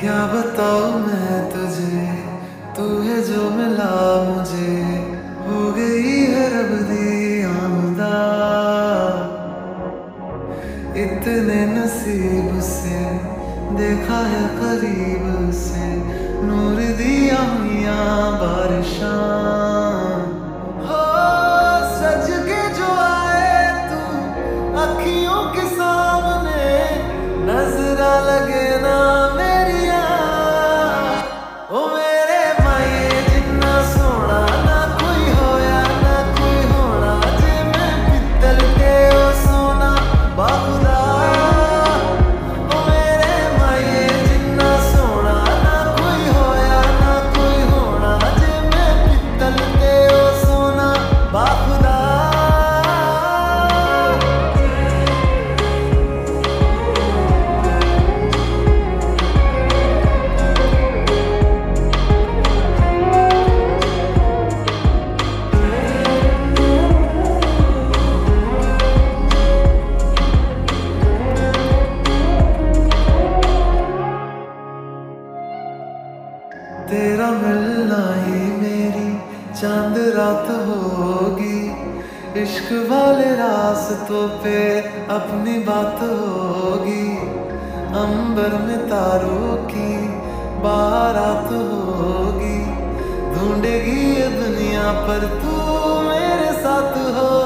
क्या बताओ मैं तुझे? तू है जो मिला मुझे। हो गई है रब दी आमदा। इतने नसीब से देखा है करीब से। नूर दिया तेरा मिलना ही मेरी चाँद रात होगी। इश्क वाले रास्तों पे अपनी बात होगी। अंबर में तारों की बारात होगी। ढूंढेगी ये दुनिया पर तू मेरे साथ हो।